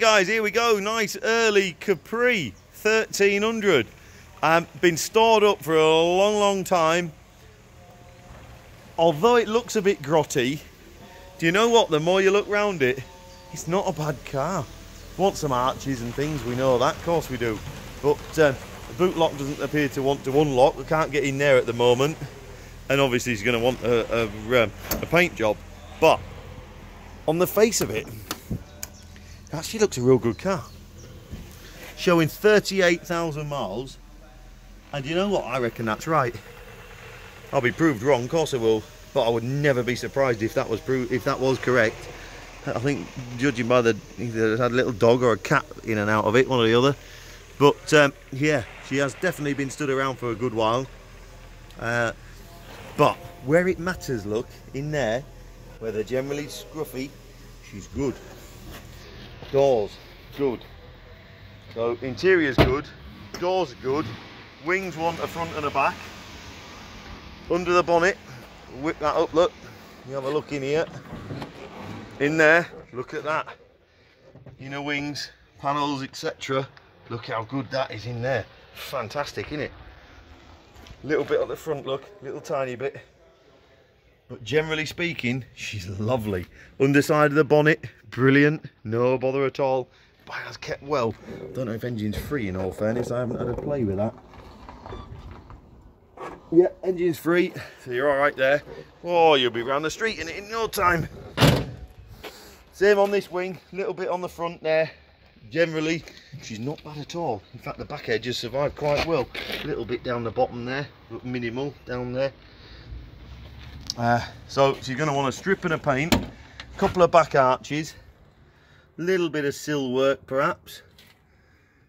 Guys, here we go. Nice early Capri 1300. Um, been stored up for a long, long time. Although it looks a bit grotty, do you know what? The more you look round it, it's not a bad car. Want some arches and things, we know that, of course we do. But uh, the boot lock doesn't appear to want to unlock. We can't get in there at the moment. And obviously he's going to want a, a, um, a paint job. But on the face of it, actually looks a real good car. Showing 38,000 miles. And you know what? I reckon that's right. I'll be proved wrong, of course I will. But I would never be surprised if that was if that was correct. I think, judging by the either had a little dog or a cat in and out of it, one or the other. But um, yeah, she has definitely been stood around for a good while. Uh, but where it matters, look in there, where they're generally scruffy, she's good. Doors, good. So interior's good, doors are good, wings want a front and a back. Under the bonnet, whip that up, look. You have a look in here. In there, look at that. Inner wings, panels, etc. Look how good that is in there. Fantastic, isn't it? Little bit at the front, look, little tiny bit. But generally speaking, she's lovely. Underside of the bonnet, brilliant, no bother at all. But has kept well. Don't know if engine's free in all fairness, I haven't had a play with that. Yeah, engine's free, so you're all right there. Oh, you'll be round the street in it in no time. Same on this wing, little bit on the front there. Generally, she's not bad at all. In fact, the back edge has survived quite well. A little bit down the bottom there, but minimal down there. Uh, so she's going to want a strip and a paint, a couple of back arches, a little bit of sill work perhaps,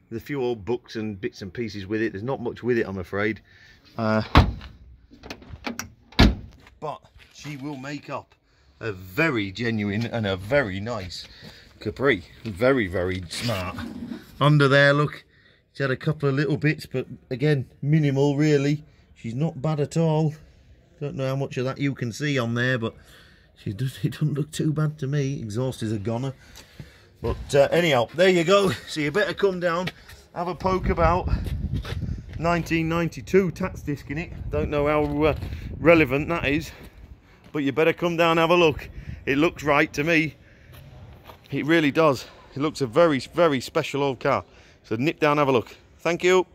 with a few old books and bits and pieces with it. There's not much with it, I'm afraid. Uh, but she will make up a very genuine and a very nice Capri. Very, very smart. Under there, look, she's had a couple of little bits, but again, minimal really. She's not bad at all. Don't know how much of that you can see on there, but she does, it doesn't look too bad to me. Exhaust is a goner. But uh, anyhow, there you go. So you better come down, have a poke about. 1992 tax disc in it. Don't know how uh, relevant that is, but you better come down have a look. It looks right to me. It really does. It looks a very, very special old car. So nip down have a look. Thank you.